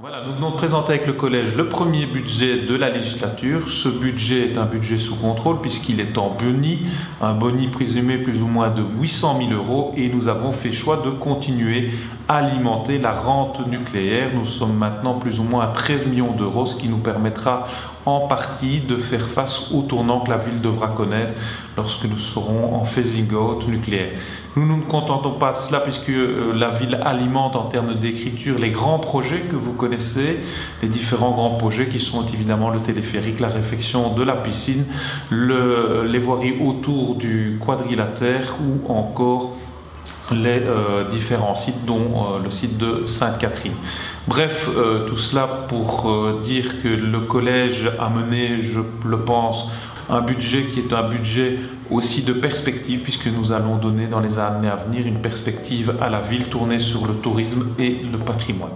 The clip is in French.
Voilà, nous venons de présenter avec le collège le premier budget de la législature. Ce budget est un budget sous contrôle puisqu'il est en boni, un boni présumé plus ou moins de 800 000 euros et nous avons fait choix de continuer à alimenter la rente nucléaire. Nous sommes maintenant plus ou moins à 13 millions d'euros, ce qui nous permettra en partie de faire face au tournant que la ville devra connaître lorsque nous serons en phasing out nucléaire. Nous, nous contentons pas cela puisque euh, la ville alimente en termes d'écriture les grands projets que vous connaissez, les différents grands projets qui sont évidemment le téléphérique, la réfection de la piscine, le, les voiries autour du quadrilatère ou encore les euh, différents sites, dont euh, le site de Sainte-Catherine. Bref, euh, tout cela pour dire que le collège a mené, je le pense, un budget qui est un budget aussi de perspective, puisque nous allons donner dans les années à venir une perspective à la ville tournée sur le tourisme et le patrimoine.